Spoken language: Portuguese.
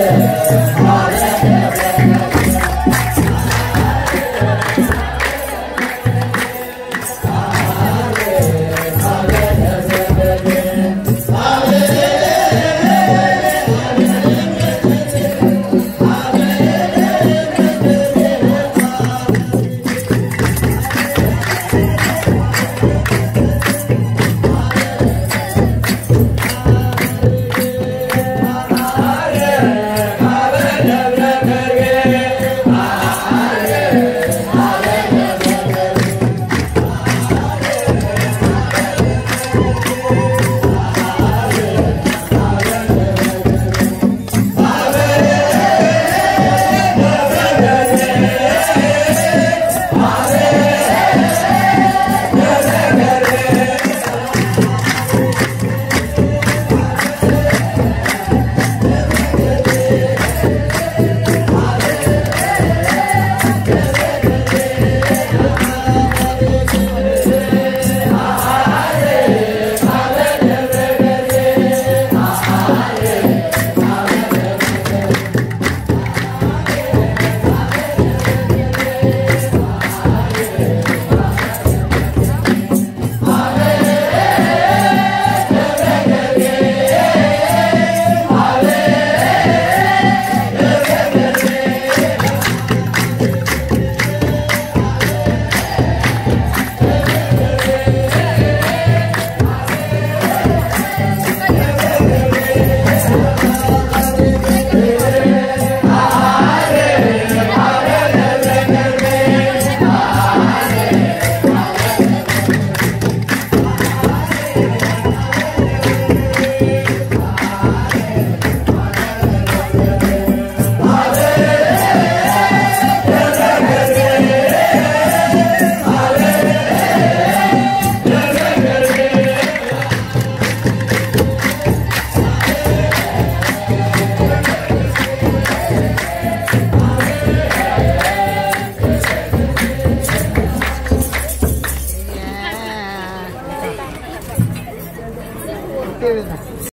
é.